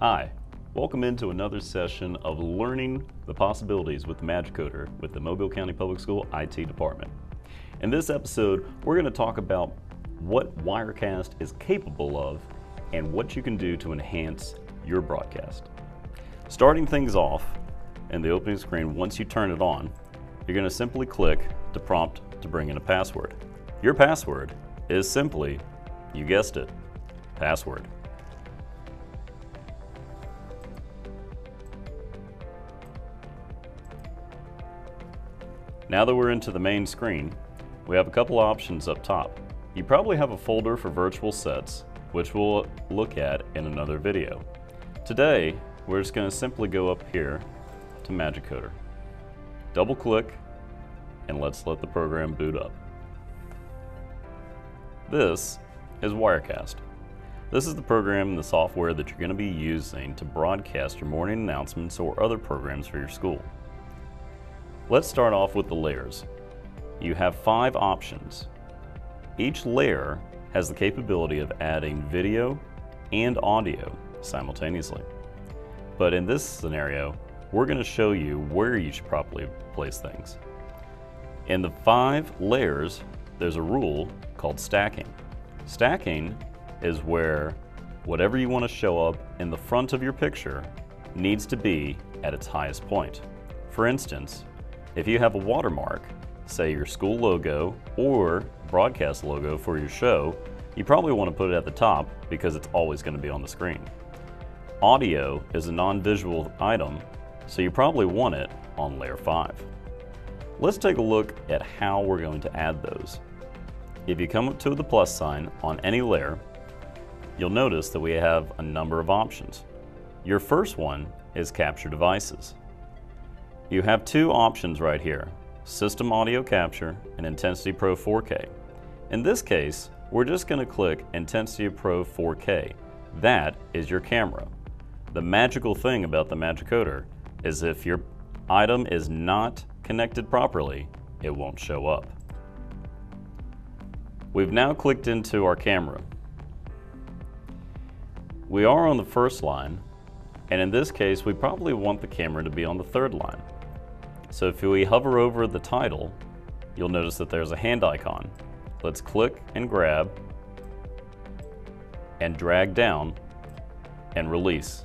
Hi, welcome into another session of learning the possibilities with the Magicoder with the Mobile County Public School IT department. In this episode, we're going to talk about what Wirecast is capable of and what you can do to enhance your broadcast. Starting things off in the opening screen, once you turn it on, you're going to simply click to prompt to bring in a password. Your password is simply, you guessed it, password. Now that we're into the main screen, we have a couple options up top. You probably have a folder for virtual sets, which we'll look at in another video. Today, we're just going to simply go up here to Magicoder. Double click, and let's let the program boot up. This is Wirecast. This is the program and the software that you're going to be using to broadcast your morning announcements or other programs for your school. Let's start off with the layers. You have five options. Each layer has the capability of adding video and audio simultaneously. But in this scenario, we're going to show you where you should properly place things. In the five layers, there's a rule called stacking. Stacking is where whatever you want to show up in the front of your picture needs to be at its highest point. For instance, if you have a watermark, say your school logo or broadcast logo for your show, you probably want to put it at the top because it's always going to be on the screen. Audio is a non-visual item, so you probably want it on layer 5. Let's take a look at how we're going to add those. If you come up to the plus sign on any layer, you'll notice that we have a number of options. Your first one is capture devices. You have two options right here, System Audio Capture and Intensity Pro 4K. In this case, we're just going to click Intensity Pro 4K. That is your camera. The magical thing about the Magicoder is if your item is not connected properly, it won't show up. We've now clicked into our camera. We are on the first line, and in this case, we probably want the camera to be on the third line. So if we hover over the title, you'll notice that there's a hand icon. Let's click and grab and drag down and release.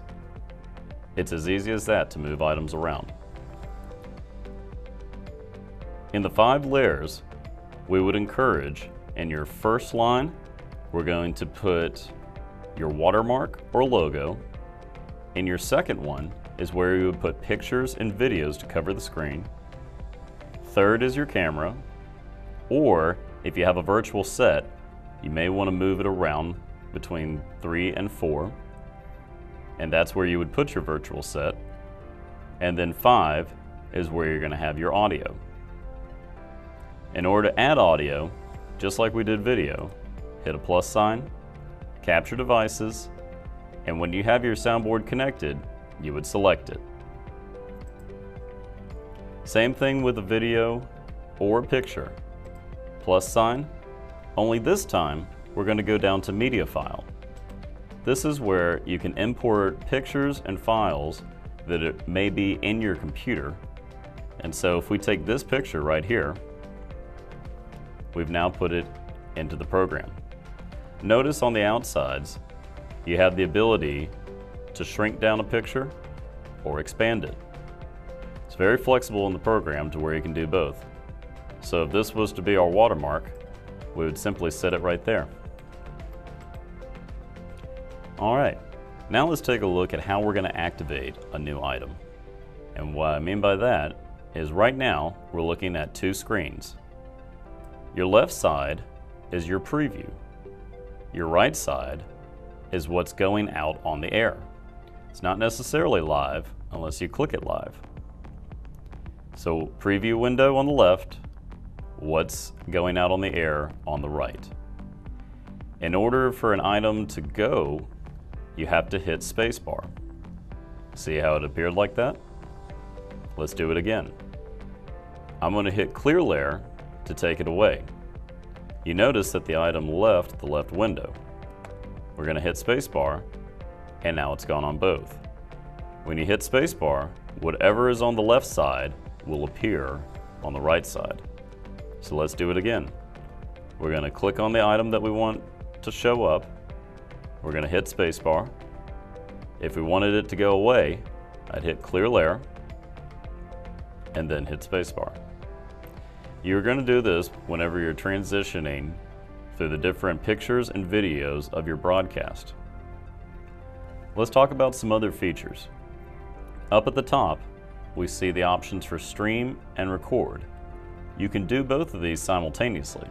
It's as easy as that to move items around. In the five layers, we would encourage in your first line, we're going to put your watermark or logo. In your second one is where you would put pictures and videos to cover the screen. Third is your camera, or if you have a virtual set, you may want to move it around between three and four, and that's where you would put your virtual set. And then five is where you're going to have your audio. In order to add audio, just like we did video, hit a plus sign, capture devices, and when you have your soundboard connected, you would select it. Same thing with a video or a picture. Plus sign, only this time we're going to go down to media file. This is where you can import pictures and files that may be in your computer. And so if we take this picture right here, We've now put it into the program. Notice on the outsides, you have the ability to shrink down a picture or expand it. It's very flexible in the program to where you can do both. So if this was to be our watermark, we would simply set it right there. All right, now let's take a look at how we're gonna activate a new item. And what I mean by that is right now, we're looking at two screens. Your left side is your preview. Your right side is what's going out on the air. It's not necessarily live unless you click it live. So preview window on the left, what's going out on the air on the right. In order for an item to go, you have to hit spacebar. See how it appeared like that? Let's do it again. I'm going to hit clear layer to take it away. You notice that the item left the left window. We're going to hit spacebar and now it's gone on both. When you hit spacebar, whatever is on the left side will appear on the right side. So let's do it again. We're going to click on the item that we want to show up. We're going to hit spacebar. If we wanted it to go away, I'd hit clear layer and then hit spacebar. You're going to do this whenever you're transitioning through the different pictures and videos of your broadcast. Let's talk about some other features. Up at the top, we see the options for stream and record. You can do both of these simultaneously.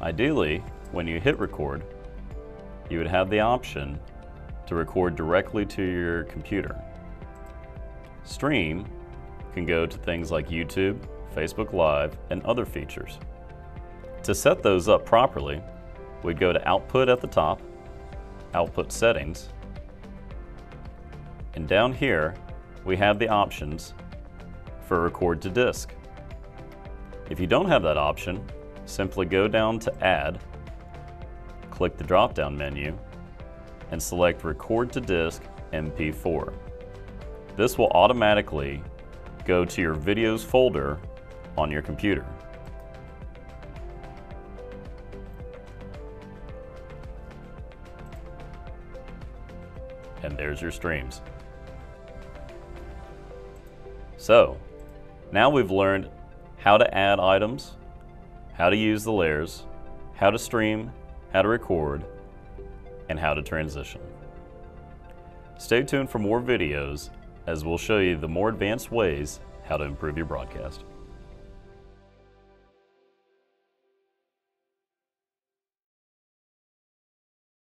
Ideally, when you hit record, you would have the option to record directly to your computer. Stream can go to things like YouTube, Facebook Live, and other features. To set those up properly, we'd go to Output at the top, Output Settings, and down here, we have the options for Record to Disk. If you don't have that option, simply go down to Add, click the drop-down menu, and select Record to Disk MP4. This will automatically go to your videos folder on your computer. And there's your streams. So, now we've learned how to add items, how to use the layers, how to stream, how to record, and how to transition. Stay tuned for more videos as we'll show you the more advanced ways how to improve your broadcast.